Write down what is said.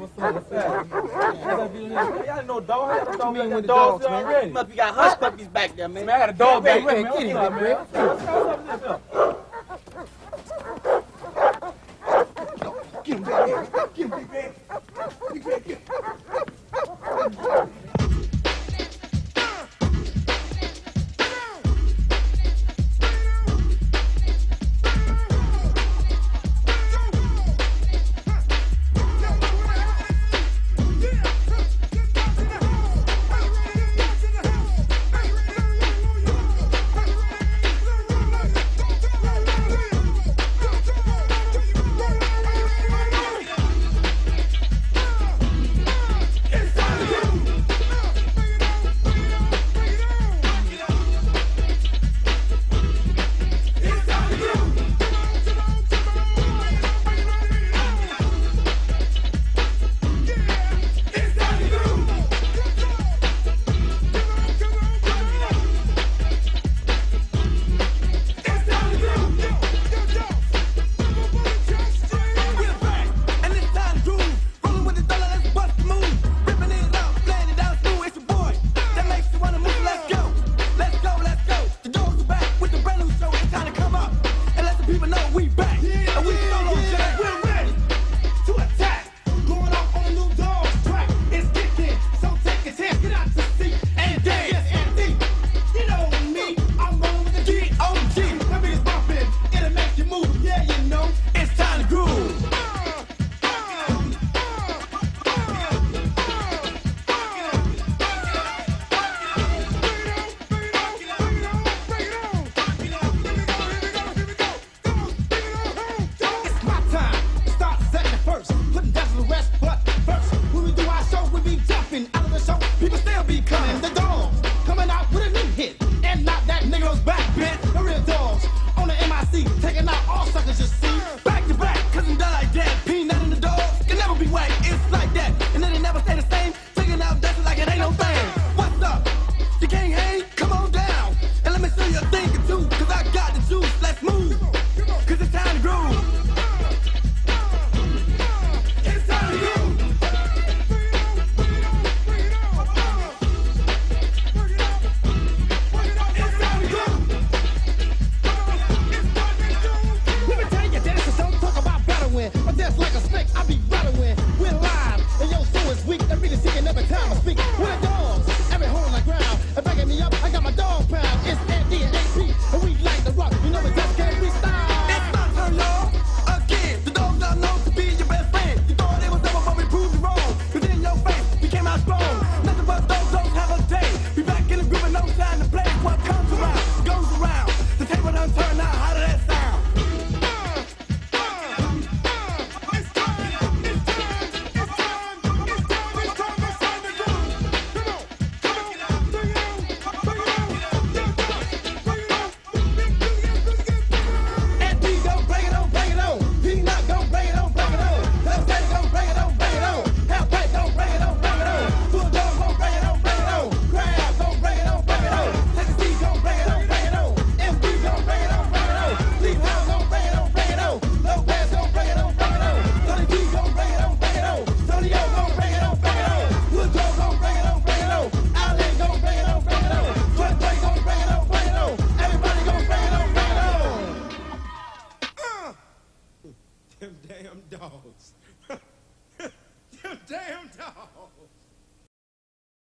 what's up, what's up? Y'all know dog. I got a dog. You mean with the dogs, man? Must be got hush puppies back there, man. Man, I got a dog back there, man. What's up, man? What's up, what's up? Them damn dogs. Them damn dogs.